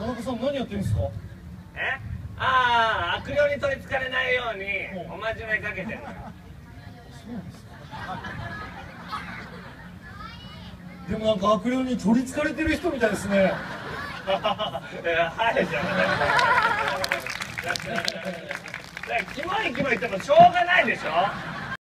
田中さん何やってるんですか？え？ああ悪霊に取りつかれないようにおまじないかけてる。のそうなんですかでもなんか悪霊に取りつかれてる人みたいですね。はいじゃあキモいキモいってもしょうがないでしょ。